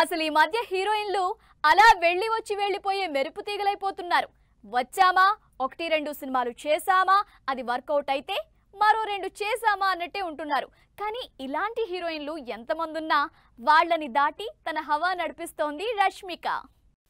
అసలు ఈ మధ్య హీరోయిన్లు అలా వెళ్ళి వచ్చి వెళ్ళిపోయే మెరుపు తీగలైపోతున్నారు. వచ్చామా? ఒకటి రెండు సినిమాలు చేశామా? అది వర్కౌట్ అయితే మరో రెండు చేశామా అన్నట్టే ఉంటున్నారు. కానీ ఇలాంటి హీరోయిన్లు ఎంతమంది ఉన్నా వాళ్ళని దాటి తన హవా నడిపిస్తోంది రష్మిక.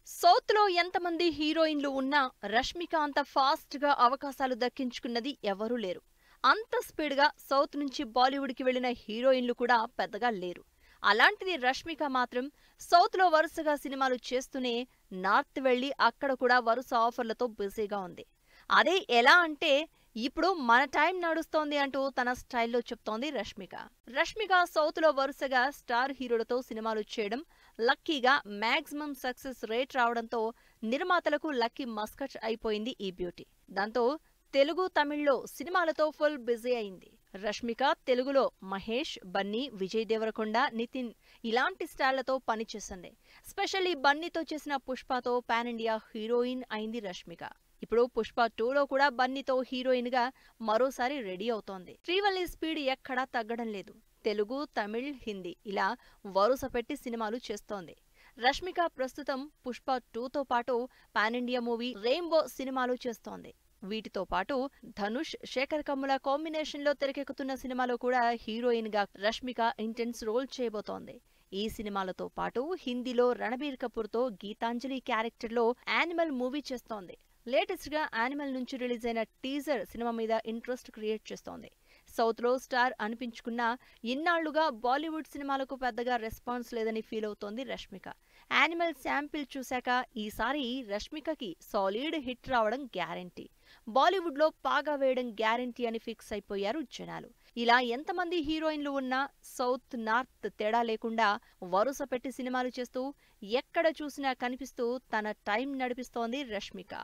సౌత్లో ఎంతమంది హీరోయిన్లు ఉన్నా రష్మిక అంత ఫాస్ట్గా అవకాశాలు దక్కించుకున్నది ఎవరూ లేరు. అంత స్పీడ్గా సౌత్ నుంచి బాలీవుడ్కి వెళ్ళిన హీరోయిన్లు కూడా పెద్దగా లేరు. అలాంటిది రష్మిక మాత్రం సౌత్లో వరుసగా సినిమాలు చేస్తూనే నార్త్ వెళ్ళి అక్కడ కూడా వరుస ఆఫర్లతో బిజీగా ఉంది. అదే ఎలా అంటే ఇప్పుడు మన టైం నడుస్తోంది అంటూ తన స్టైల్లో చెప్తోంది రష్మిక. రష్మిక సౌత్లో వరుసగా స్టార్ హీరోలతో సినిమాలు చేయడం లక్కీగా మ్యాక్సిమం సక్సెస్ రేట్ రావడంతో నిర్మాతలకు లక్కీ మస్కట్ అయిపోయింది ఈ బ్యూటీ. దాంతో తెలుగు తమిళ్ళో సినిమాలతో ఫుల్ బిజీ అయింది. రష్మిక తెలుగులో మహేష్ బన్నీ విజయ్ దేవరకొండ నితిన్ ఇలాంటి స్టార్లతో పనిచేసింది స్పెషల్లీ బన్నీతో చేసిన పుష్పతో పాన్ ఇండియా హీరోయిన్ అయింది రష్మిక. ఇప్పుడు పుష్ప టూలో కూడా బన్నీతో హీరోయిన్గా మరోసారి రెడీ అవుతోంది. శ్రీవల్లి స్పీడ్ ఎక్కడా తగ్గడం లేదు. తెలుగు తమిళ్ హిందీ ఇలా వరుస పెట్టి సినిమాలు చేస్తోంది. రష్మిక ప్రస్తుతం పుష్ప టూతో పాటు పాన్ ఇండియా మూవీ రెయిన్బో సినిమాలు చేస్తోంది. వీటితో పాటు ధనుష్ శేఖర్ కమ్ముల కాంబినేషన్లో తెరకెక్కుతున్న సినిమాలో కూడా హీరోయిన్గా రష్మిక ఇంటెన్స్ రోల్ చేయబోతోంది. ఈ సినిమాలతో పాటు హిందీలో రణబీర్ కపూర్తో గీతాంజలి క్యారెక్టర్లో యానిమల్ మూవీ చేస్తోంది. లేటెస్ట్గా యానిమల్ నుంచి రిలీజ్ అయిన టీజర్ సినిమా మీద ఇంట్రెస్ట్ క్రియేట్ చేస్తోంది. సౌత్లో స్టార్ అనిపించుకున్నా ఇన్నాళ్ళుగా బాలీవుడ్ సినిమాలకు పెద్దగా రెస్పాన్స్ లేదని ఫీల్ అవుతోంది రష్మిక. యానిమల్ శాంపిల్ చూశాక ఈసారి రష్మికకి సాలిడ్ హిట్ రావడం గ్యారంటీ. బాలీవుడ్లో పాగా వేయడం గ్యారంటీ అని ఫిక్స్ అయిపోయారు జనాలు. ఇలా ఎంతమంది హీరోయిన్లు ఉన్నా సౌత్ నార్త్ తేడా లేకుండా వరుస పెట్టి సినిమాలు చేస్తూ ఎక్కడ చూసినా కనిపిస్తూ తన టైం నడిపిస్తోంది రష్మిక.